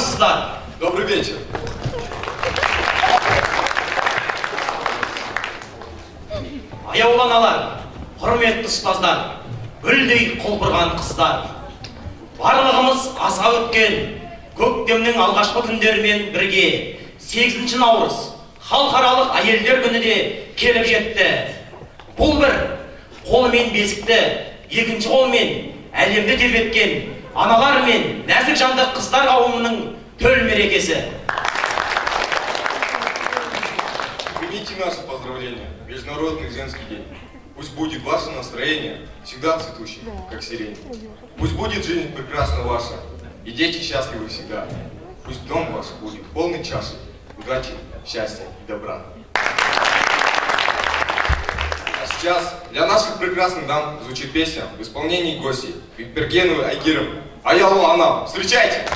армысыздар Добрый вечер. аяулы аналар құрметті ұстаздар гүлдей құлпырған қыздар. Барлығымыз асыға өткен көктемнің алғашқы күндерімен бірге 8 наурыз халықаралық әйелдер күні де келіп жетті. Бұл бір қолымен бесікті екінші қолмен әлемді тербеткен аналар мен нәзік жанды қыздар қауымының төл мерекесі Примите наши поздравления. Международный женский день. Пусть будет ваше настроение всегда цветущим, как сирень. Пусть будет жизнь прекрасна ваша, и дети счастливы всегда. Пусть дом ваш будет полный чашей удачи, счастья и добра. А сейчас для наших прекрасных дам звучит песня в исполнении гостей Викпергеновой Айгировой. Аялу она, встречайте!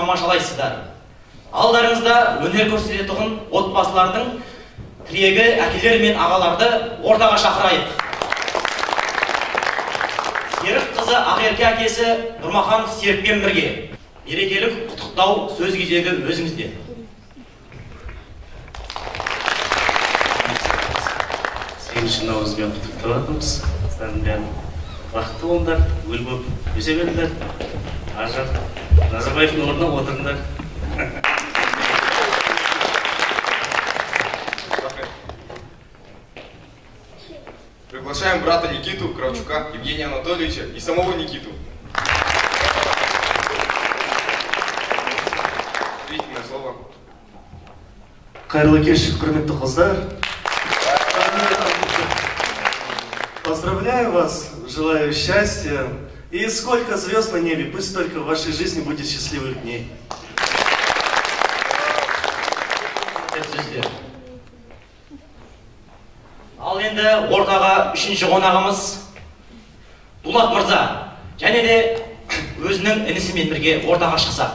Тамашалайсыздар. Алдарыңызда өнер көрсететін отбасылардың тірегі әкелер мен ағаларды ортаға шақырайық. Серік қызы ақерке әкесі нұрмаханов серікпен бірге. Мерекелік құттықтау сөз кезегі өзіңізде. Сегізінші наурызбен құттықтап жатырмыз сіздердің бақытты болыңдар өл болып өсе беріңдер. Ар жақ назарбаевтың орнына отырыңдар Приглашаем брата Никиту Кравчука, Евгения Анатольевича и самого Никиту. Длительное слово. қайырлы кеш құрметті қыздар поздравляю вас желаю счастья и сколько звезд на небе пусть только в вашей жизни будет счастливых дней. Ал енді ортаға үшінші қонағымыз дулат мырза. Және де өзінің інісімен бірге ортаға шықса.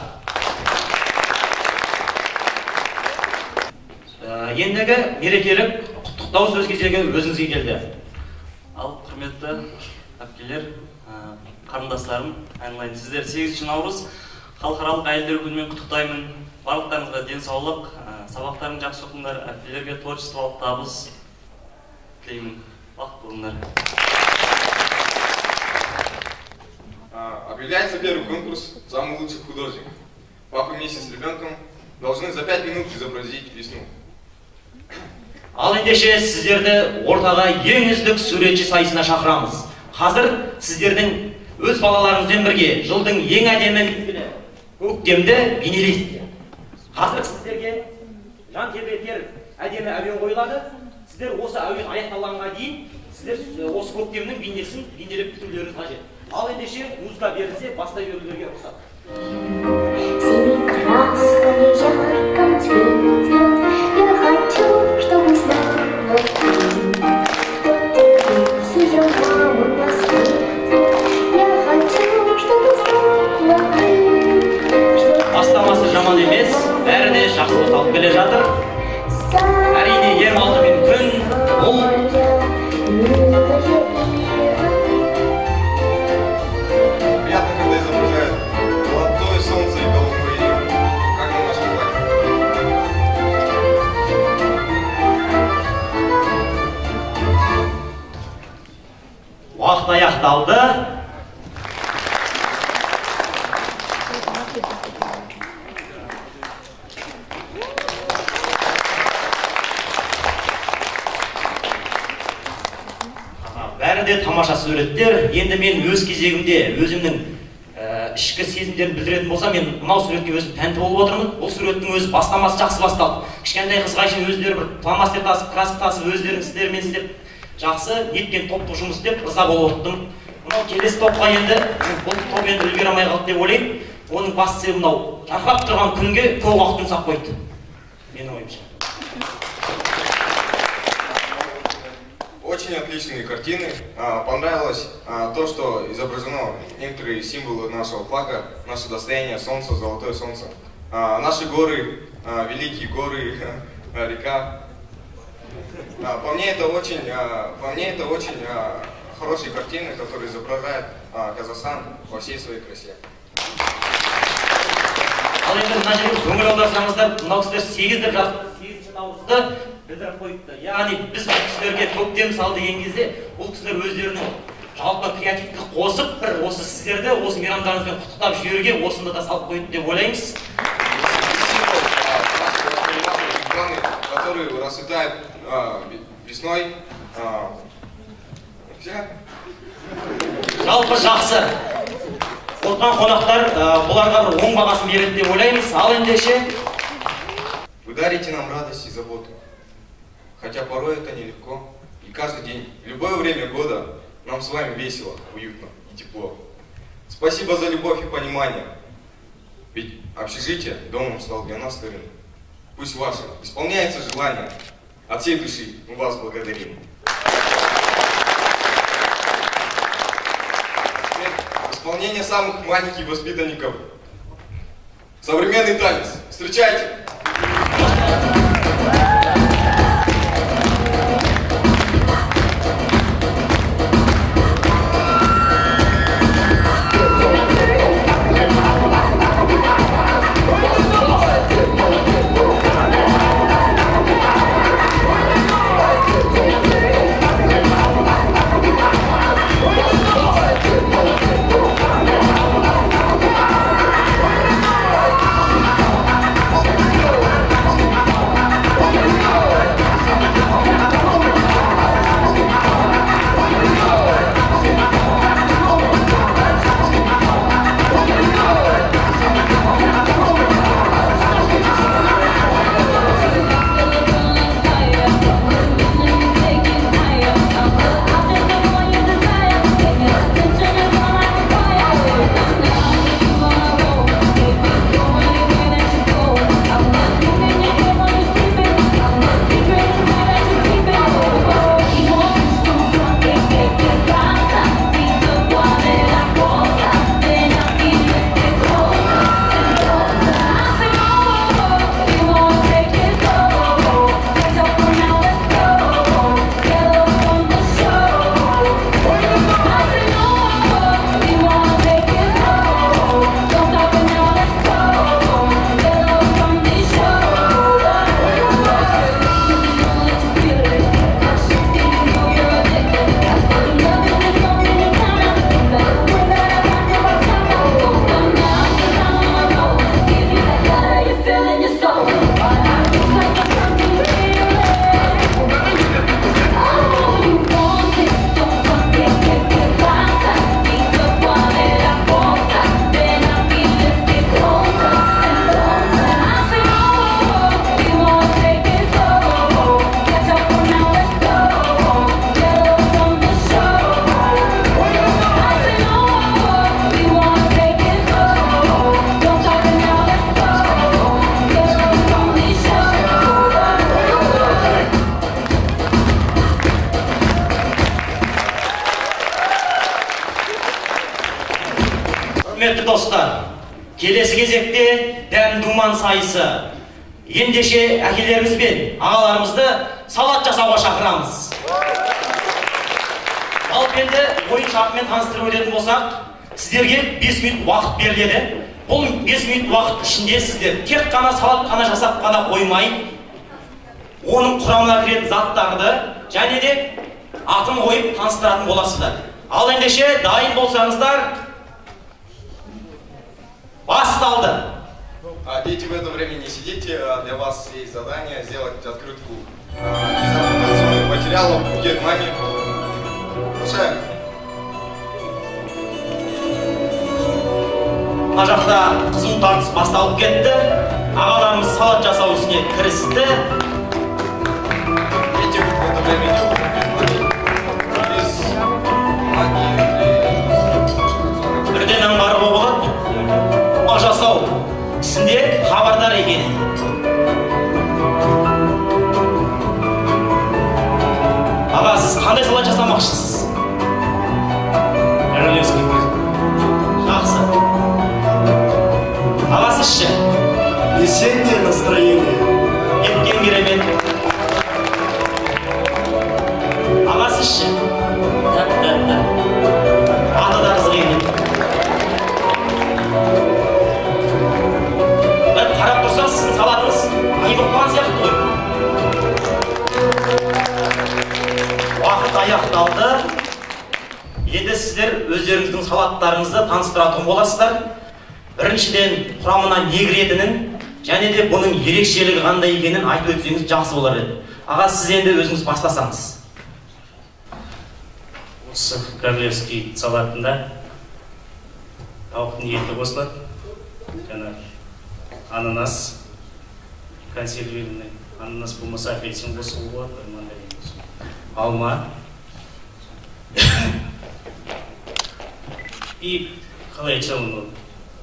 Ә, ендігі мерекелік құттықтау сөз кезегі өзіңізге келді. Ал құрметті әпкелер ә, қарындастарым айналайын сіздер сегізінші наурыз. Халықаралық әйелдер күнімен құттықтаймын. Барлықтарыңызға денсаулық ә, сабақтарың жақсы оқыңдар әпкелерге творчестволық табыс тілеймін. Бақытты болыңдар. А, Объявляется первый конкурс «Самый лучший художник». Папа вместе с ребенком должны за пять минут изобразить весну. ал ендеше сіздерді ортаға ең үздік суретші сайысына шақырамыз. Қазір сіздердің өз балаларыңызбен бірге жылдың ең әдемі көктемді бейнелейсіздер қазір сіздерге жан тербетер әдемі әуен қойылады. Сіздер осы әуен аяқталғанға дейін сіздер осы көктемнің бейнесін бейнелеп күтулеріңіз қажет. Ал ендеше музыка берілсе бастай берулерге рұқсат. Бәрі де жақсы болып келе жатыр. Әрине ең алдымен күн бұл Приятно, когда изображают золотое солнце и голубое небо, как на нашем флаге. уақыт аяқталды Аха, бәрі де тамаша суреттер енді мен өз кезегімде өзімнің ә, ішкі сезімдерімді білдіретін болсам мен мынау суретке өзім тәнті болып отырмын. Бұл суреттің өзі бастамасы жақсы басталды. Кішкентай қызға шейін өздері бір фломастер тасып красок тасып өздерінің істерімен істеп жақсы неткен топтық жұмыс істеп ырза болып отырдым. Мынау келесі топқа енді бұл топ енді үлгере алмай қалды деп ойлаймын. Оның басты себебі мынау жарқырап тұрған күнге көп уақыт жұмсап қойды. Очень отличные картины. А, Понравилось а, то, что изображено некоторые символы нашего флага, наше достояние, солнце, золотое солнце. А, Наши горы, а, великие горы, а, река. А, По мне это очень, а, по мне это очень а, хорошие картины, которые изображают а, Казахстан во всей своей красе. ал енді мына жерге көңіл аударсаңыздар мынау кісілер сегіз деп жазды сегізінші наурызды білдіріп қойыпты яғни біз бұл кісілерге көктем сал деген кезде бұл кісілер өздерінің жалпы креативті қосып бір осы сіздерді осы мейрамдарыңызбен құттықтап жіберуге осында да салып қойды деп ойлаймыз который расцветает весной. жалпы жақсы отырған қонақтар бұларға бір оң бағасын береді деп ойлаймыз ал ендеше Вы дарите нам радость и заботу. Хотя порой это нелегко. И каждый день, любое время года нам с вами весело, уютно и тепло. Спасибо за любовь и понимание. Ведь общежитие домом стал для нас вторым. Пусть ваше исполняется желание. От всей души мы вас благодарим. Исполнение самых маленьких воспитанников. Современный танец. Встречайте! Беріледі бұл 5 минут уақыт ішінде сіздер тек қана салат қана жасап қана қоймай оның құрамына кіретін заттарды және де атын қойып таныстыратын боласыздар ал ендеше дайын болсаңыздар басталды А дети в это время не сидите, а для вас есть задание сделать открытку материалов будет маме. Продолжаем. Мына жақта қызу тартыс басталып кетті ағаларымыз салат жасау ісіне кірісті бірден аңғаруға болады тамақ жасау ісінде хабардар екенін сіздер өздеріңіздің салаттарыңызды таныстыратын боласыздар. Біріншіден құрамына не кіретінін және де бұның ерекшелігі қандай екенін айтып өтсеңіз жақсы болар еді. Аға сіз енді өзіңіз бастасаңыз. Осы королевский салатында тауықтың еті қосылады. Жаңағы ананас консервированный ананас болмаса апельсин қосуға болады алма. И қалай айтсам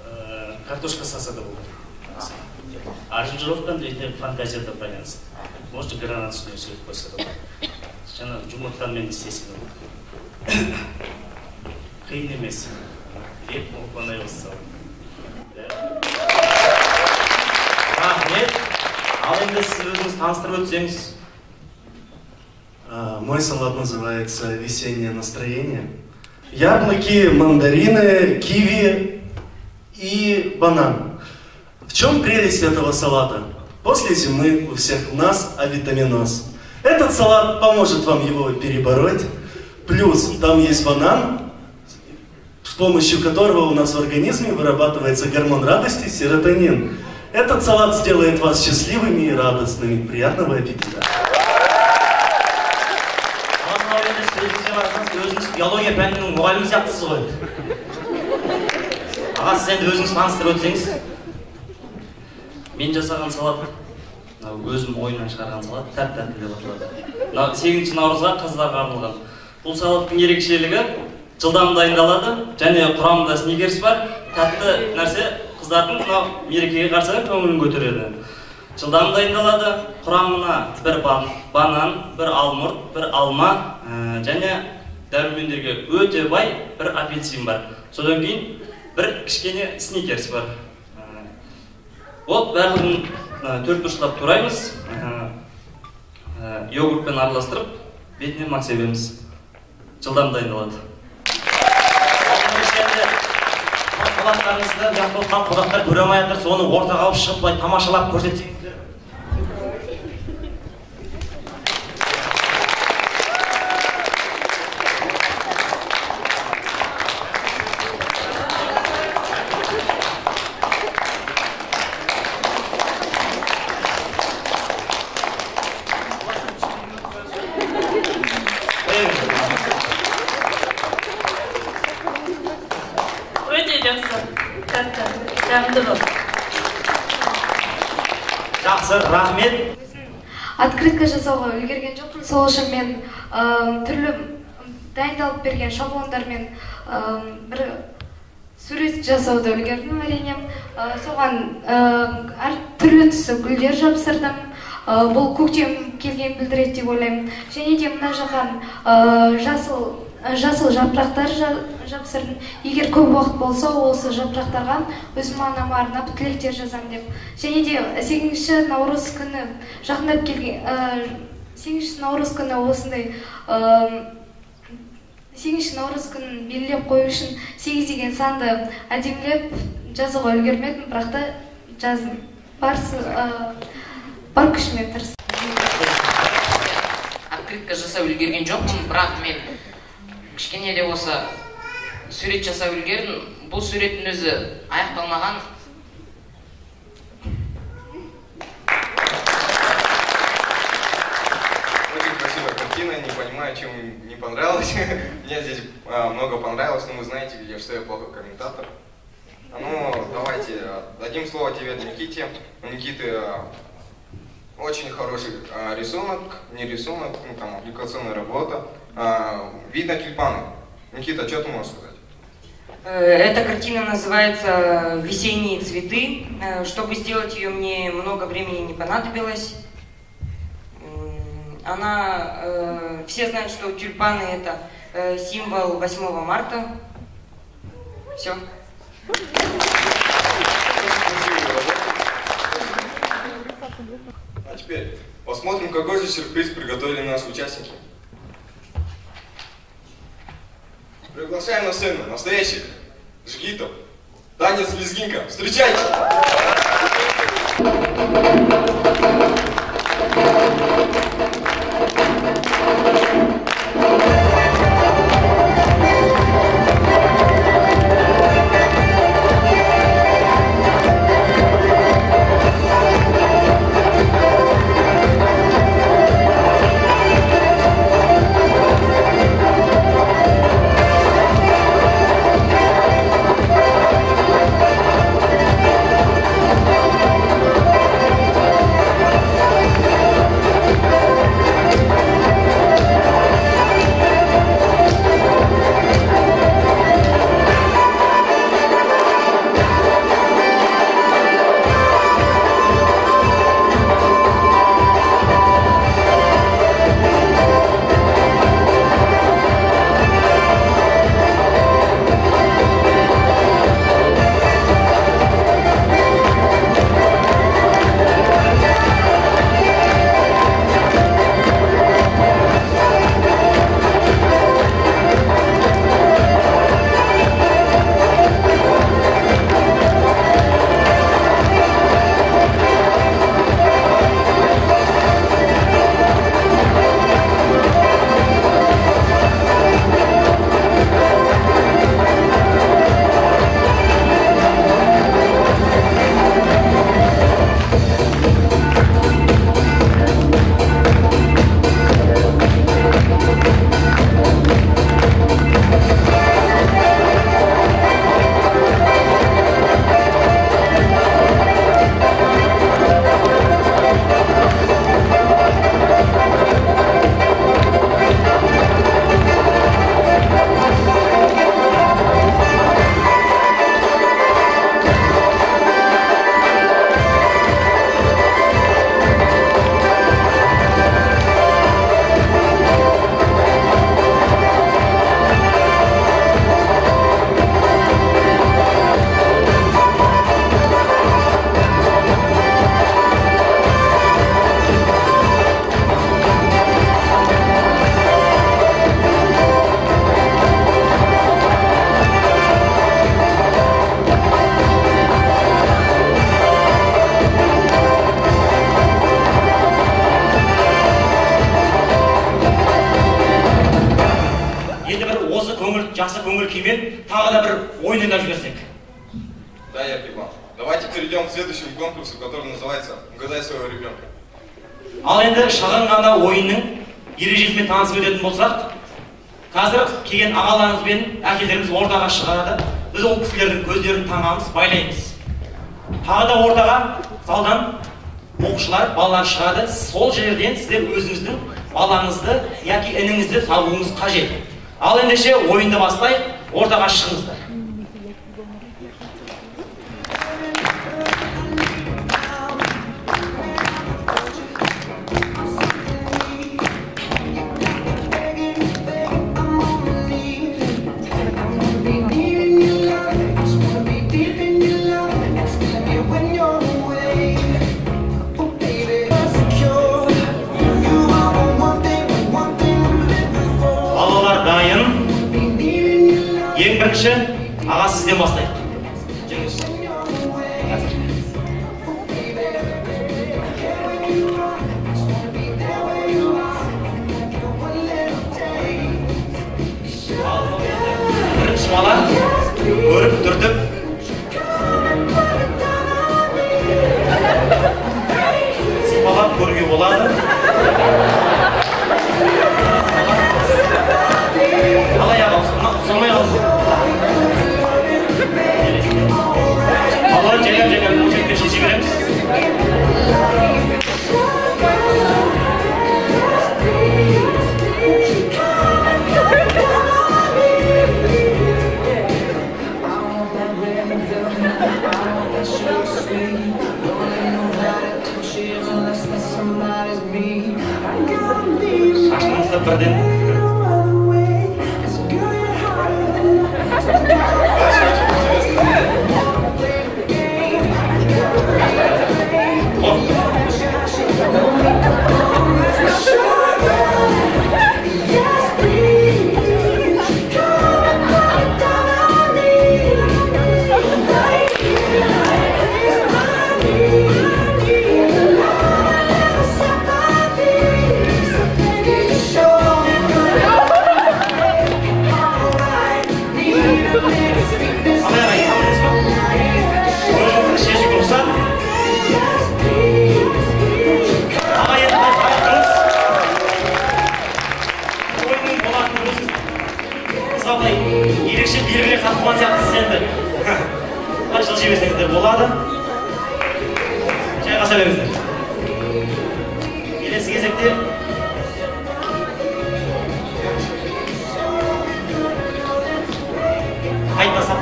ә, картошка салса да болады аранжировканы ретінде фантазияда байланысты можете гранат үстіне сөйтіп қойса да болады жаңағы жұмыртқамен істесе де болады қиын емес деп оп оңай рахмет ал енді сіз өзіңіз таныстырып өтсеңіз Мой салат называется «Весеннее настроение». Яблоки, мандарины, киви и банан. В чем прелесть этого салата? После зимы у всех нас авитаминоз. Этот салат поможет вам его перебороть. Плюс там есть банан, с помощью которого у нас в организме вырабатывается гормон радости серотонин. Этот салат сделает вас счастливыми и радостными. Приятного аппетита! Мұғалімі сияқтысыз ғой аға сіз енді өзіңіз таныстырып өтсеңіз мен жасаған салат мынау өзім ойымнан шығарған салат тәп тәтті деп аталады мынау сегізінші наурызға қыздарға арналған бұл салаттың ерекшелігі жылдам дайындалады және құрамында сникерс бар тәтті нәрсе қыздардың мынау мерекеге қарсы көңілін көтереді жылдам дайындалады құрамына бір бан, банан бір алмұрт бір алма және дәрумендерге өте бай бір апельсин бар. Содан кейін бір кішкене сникерс бар. Ә, ол барлығын ә, төрт бұрыштап тураймыз. Ә, ә, йогуртпен араластырып бетіне мак себеміз. Жылдам дайындалады. Салаттарыңызды жақсы отырған қонақтар көре алмай жатыр. Соны ортаға алып шығып былай тамашалап көрсетсеңіздер бол жақсы рахмет. Открытка жасауға үлгерген жоқпын. Сол үшін мен түрлі дайындалып берген шаблондармен бір сурет жасауды үлгердім әрине. Ә, соған әр түрлі түсті гүлдер жапсырдым Ә, бұл көктем келгенін білдіреді деп ойлаймын. Және де мына жаққан ә, жасыл ә, жасыл жапырақтар жа- егер көп уақыт болса осы жапырақтарға өзім анама арнап тілектер жазамын деп. Және де сегізінші наурыз күні жақындап келген ә, сегізінші наурыз күні осындай ә, сегізінші наурыз күнін белгілеп қою үшін сегіз деген санды әдемілеп жазуға үлгермедім бірақ та жаздым. Бар с- ә, бар күшіме тырыстым открытка жасап үлгерген жоқпын бірақ мен кішкене де болса сурет жасап үлгердім бұл суреттің өзі аяқталмаған Очень красивая картина, не понимаю, чем не понравилось. Мне здесь а, много понравилось, но вы знаете, я что я плохой комментатор. А Ну, давайте, а, дадим слово тебе Никите. У Никиты а, очень хороший а, рисунок, не рисунок, ну там, аппликационная работа. А, Видно тюльпаны. Никита, что ты можешь сказать? Э, Эта картина называется «Весенние цветы». Э, Чтобы сделать ее, мне много времени не понадобилось. Она, э, все знают, что тюльпаны это символ 8 марта. Все. А теперь посмотрим, какой же сюрприз приготовили наши участники. Приглашаем на сцену настоящих жгитов. Танец лезгинка. Встречайте! енді оқушылар балалар шығады. Сол жерден сіздер өзіңіздің балаңызды яки ініңізді табуыңыз қажет. Ал ендеше ойынды бастайық ортаға шығыңыздар.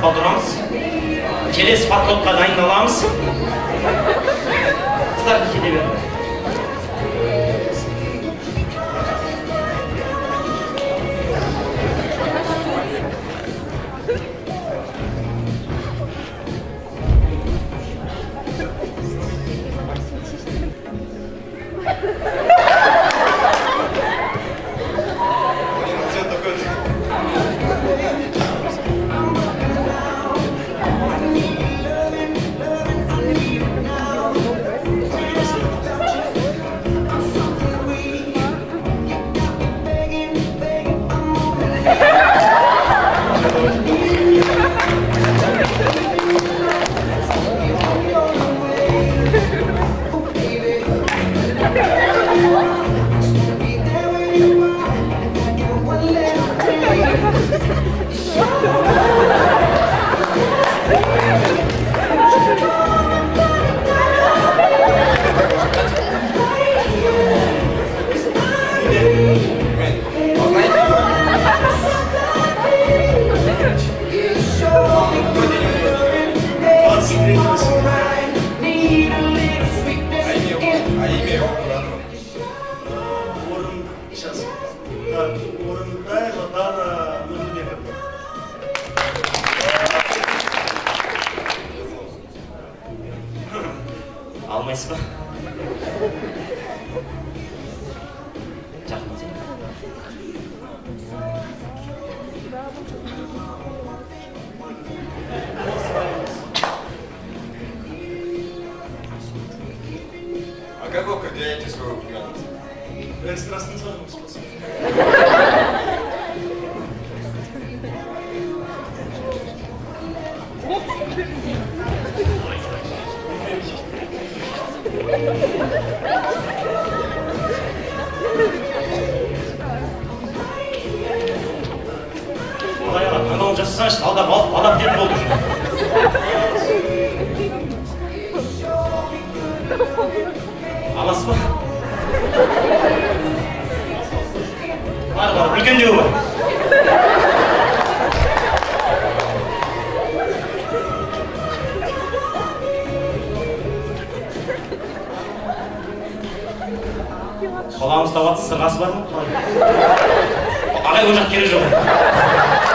қалдырамыз келесі подходқа дайындаламыз қыздар кете беріңдер баланы ұстап сырғасы бар ма? Ағай ол жақ керек жоқ.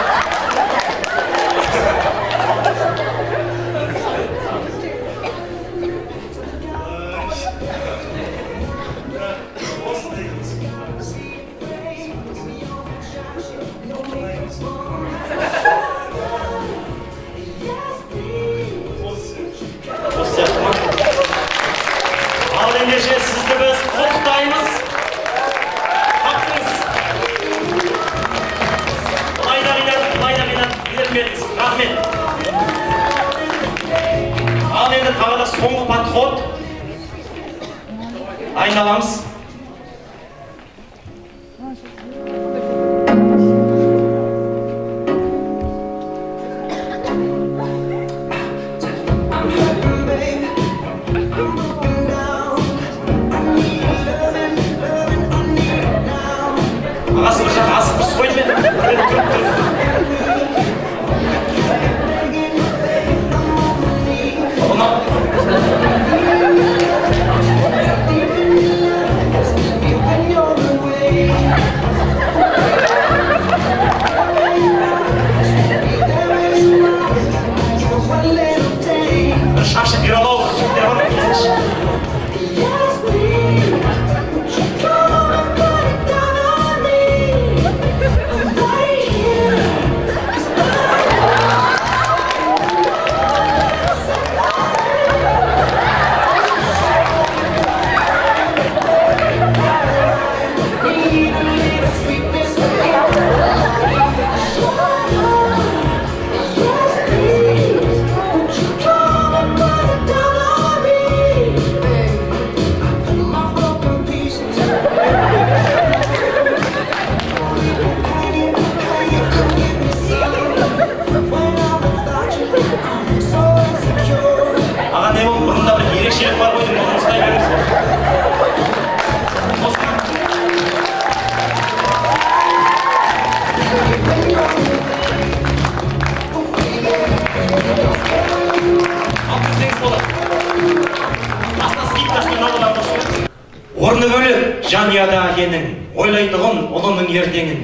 Орны бөлек жанұяда әкенің ойлайтұғын ұлының ертеңін.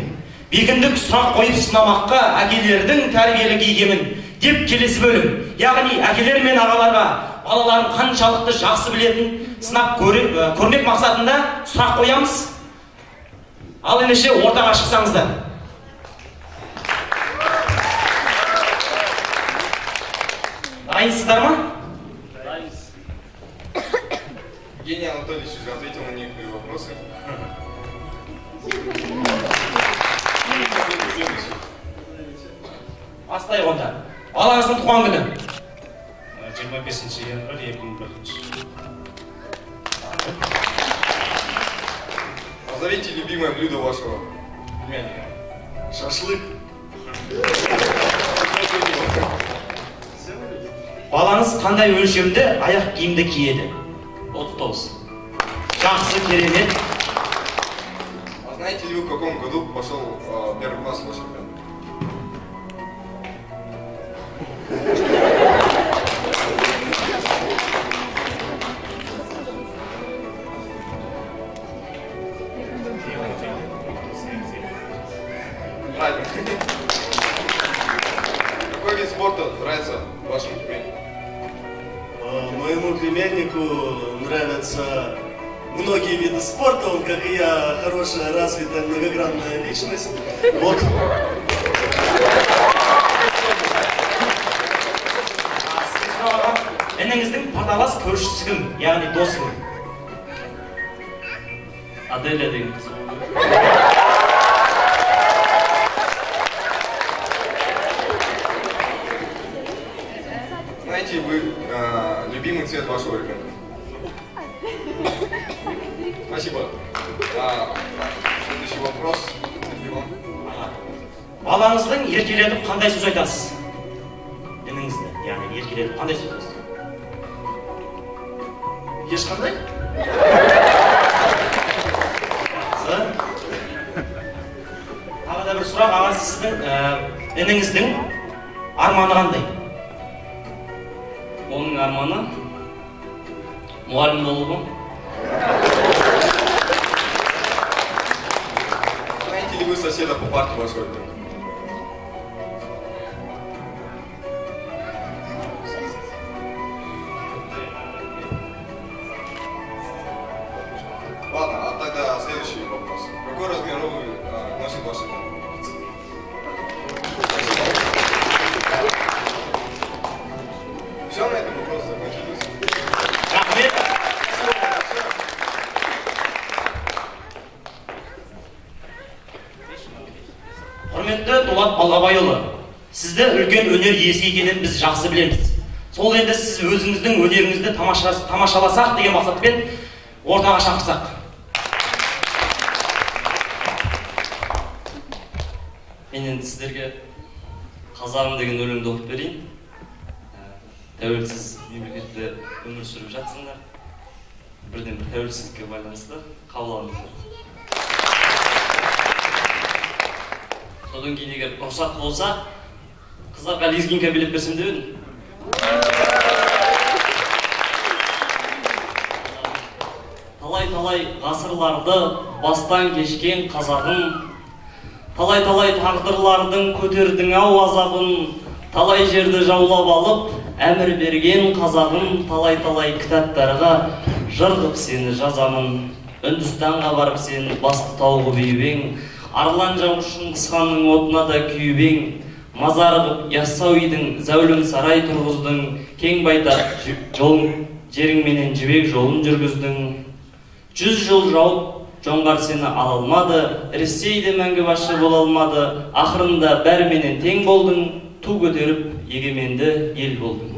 Бекіндік сұрақ қойып сынамаққа әкелердің тәрбиелік икемін деп келесі бөлім. Яғни әкелер мен ағаларға балаларын қаншалықты жақсы білетін сынап көрмек мақсатында сұрақ қоямыз. Ал ендеше ортаға шықсаңыздар. Дайынсыздар ма? Евгений Анатольевич уже ответил на некоторые вопросы. Бастайық онда балаңыздың туған күні жиырма бесінші январь екі мың бірінші Назовите любимое блюдо вашего племянника. Шашлык. балаңыз қандай өлшемде аяқ киімді киеді отыз тоғыз жақсы керемет А знаете ли вы, в каком году пошел э, первый класс ваш ребенок? Правильно. Какой вид спорта нравится вашему племяннику? Э, Моему племяннику нравятся многие виды спорта. Он, как и я, хорошая, развитая, многогранная личность. Вот. сіздің сұрағыма ініңіздің паталас көршісі кім яғни досы кім аделя деген қыз еркелетіп қандай сөз айтасыз ініңізді яғни еркелетіп қандай сөз айтасыз Ешқандай? жақсы тағы да бір сұрақ аға сіздің ініңіздің арманы қандай оның арманы мұғалім болу ғой Знаете ли вы соседа по вашего ребенка? Екенін біз жақсы білеміз. Сол енді сіз өзіңіздің өнеріңізді тамаша, тамашаласақ деген мақсатпен ортаға шақырсақ. Мен енді сіздерге қазағым деген өлеңді оқып берейін. Ә, тәуелсіз мемлекетте өмір сүріп жатсыңдар. Бірден бір тәуелсіздікке байланысты қабыл алыңыздар. Содан кейін егер рұқсат болса қыздарға лезгинка билеп берсем деп едім талай талай ғасырларды бастан кешкен қазағым талай талай тағдырлардың көтердің ау азабын талай жерді жаулап алып әмір берген қазағым талай талай кітаптарға жыр қып сені жазамын. Үндістанға барып сен басты тау қылып арлан жау шыңғыс ханның отына да күйіп ең мазар яссауидің зәулім сарай тұрғыздың кең байтақ жолың жеріңменен жібек жолын жүргіздің. Жүз жыл жауып жоңғар сені ала алмады ресей де мәңгі басшы бола алмады ақырында бәріменен тең болдың ту көтеріп егеменді ел болдың.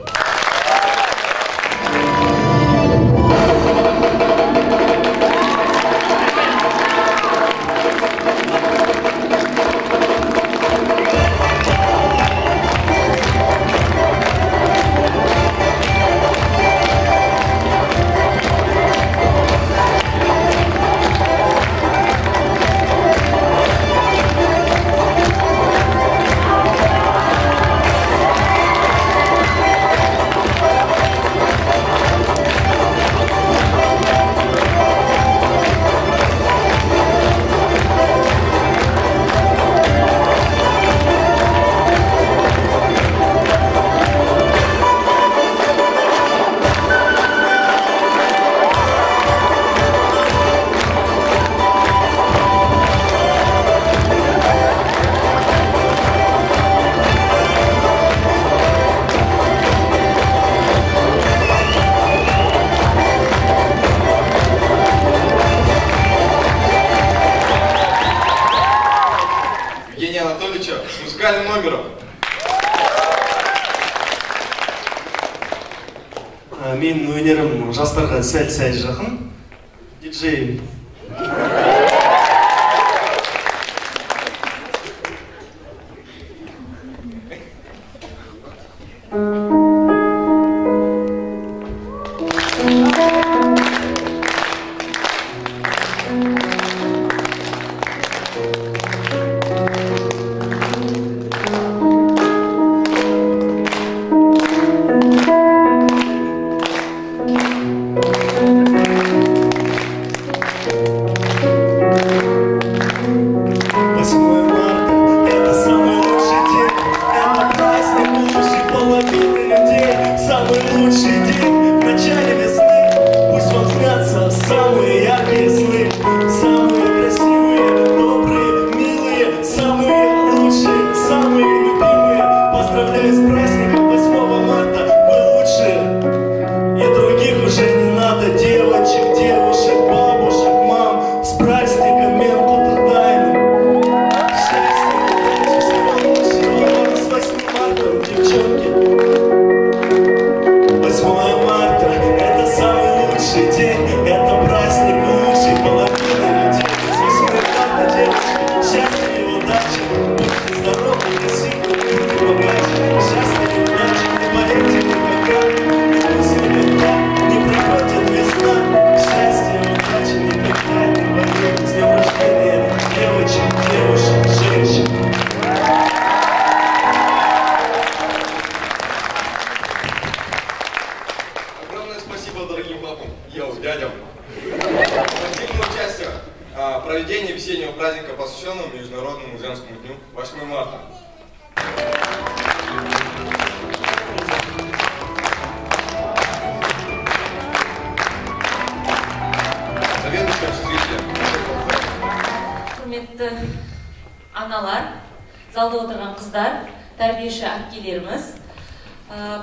777 Jarrin, Hallelujah. Құрметті аналар залда отырған қыздар тәрбиеші әпкелеріміз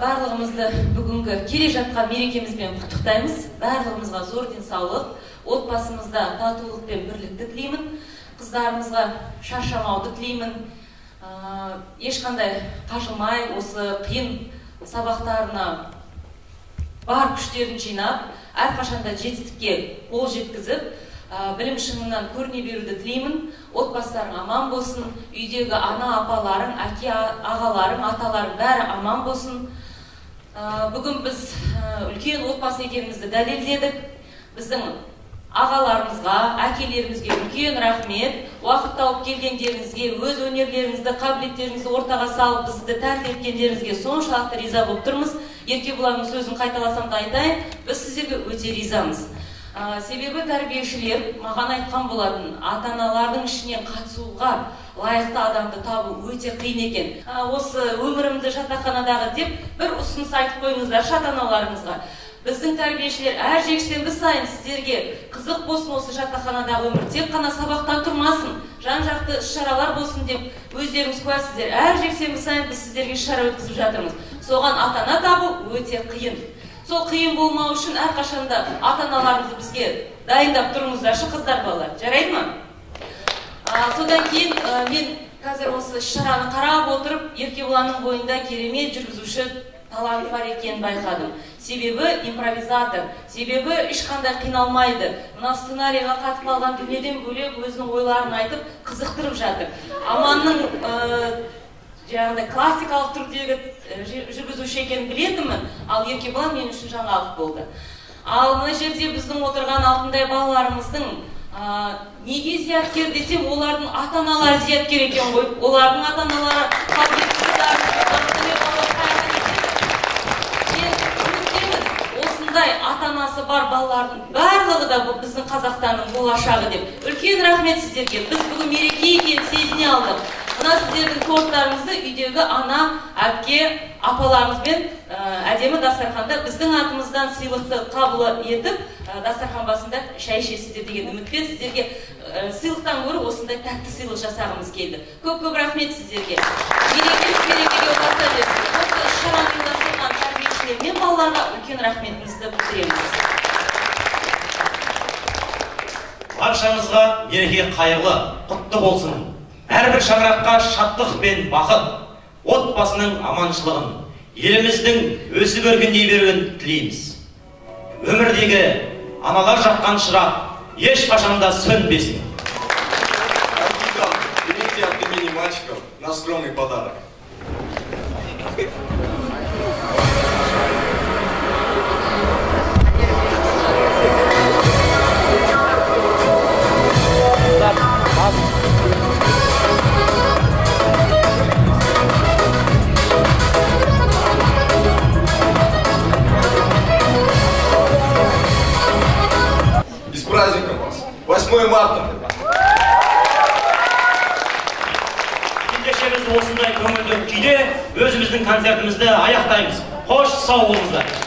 барлығымызды бүгінгі келе жатқан мерекемізбен құттықтаймыз. Барлығымызға зор денсаулық отбасымызда татулық пен бірлікті тілеймін қыздарымызға шаршамауды тілеймін. Ешқандай қажымай осы қиын сабақтарына бар күштерін жинап әрқашанда жетістікке қол жеткізіп білім шыңынан көріне беруді тілеймін. Отбасыларың аман болсын. Үйдегі ана апаларың әке ағаларың аталарың бәрі аман болсын. Бүгін біз үлкен отбасы екенімізді дәлелдедік. Біздің ағаларымызға әкелерімізге үлкен рахмет. Уақыт тауып келгендеріңізге өз өнерлеріңізді қабілеттеріңізді ортаға салып бізді тәнті еткендеріңізге соншалықты риза болып тұрмыз. Еркебұланның сөзін қайталасам да айтайын біз сіздерге өте ризамыз. Себебі тәрбиешілер маған айтқан болатын ата аналардың ішінен қатысуға лайықты адамды табу өте қиын екен. Осы өмірімді жатақханадағы деп бір ұсыныс айтып қойыңыздаршы ата аналарыңызға біздің тәрбиешілер әр жексенбі сайын сіздерге қызық болсын осы жатақханадағы өмір. Тек қана сабақтан тұрмасын жан жақты іс шаралар болсын деп өздеріңіз куәсіздер. Әр жексенбі сайын біз сіздерге іс шара өткізіп жатырмыз. Соған ата ана табу өте қиын. Сол қиын болмау үшін әрқашанда ата аналарыңызды бізге дайындап тұрыңыздаршы қыздар балалар. Жарайды ма? Содан кейін ә, мен қазір осы іс шараны қарап отырып еркебұланның бойында керемет жүргізуші талант бар екенін байқадым. Себебі импровизатор себебі ешқандай қиналмайды. Мына сценарийға қатып қалған дүниеден бөлек өзінің ойларын айтып қызықтырып жатыр. Аманның жаңағыдай классикалық түрдегі жүргізуші екенін білетінмін. Ал еркебұлан мен үшін жаңалық болды. Ал мына жерде біздің отырған алтындай балаларымыздың ә, неге зияткер десем олардың ата аналары зияткер екен ғой. Олардың ата аналары осындай ата анасы бар балалардың барлығы да біздің қазақстанның болашағы деп үлкен рахмет сіздерге. Біз бүгін мереке екенін сезіне алдық. Мына сіздердің торттарыңызды үйдегі ана әпке апаларыңызбен ә, әдемі дастарханда біздің атымыздан сыйлықты қабыл етіп ә, дастархан басында шай ішесіздер деген үмітпен сіздерге ә, сыйлықтан гөрі осындай тәтті сыйлық жасағымыз келді. Көп көп рахмет сіздерге. Мерекелік мерекеге ұласа берсін осы іс шараны ұйымдастырған тәрбиешілер мен балаларға үлкен рахметімізді білдіреміз. Баршаңызға мереке қайырлы құтты болсын. Әрбір шаңыраққа шаттық пен бақыт отбасының аманшылығын еліміздің өсіп өркендей беруін тілейміз өмірдегі аналар жаққан шырақ ешқашан да сөнбесін имени мальчиков наш скромный подарок. 8 марта! кешеміз осындай көңілді күйде өзіміздің концертімізді аяқтаймыз қош сау болыңыздар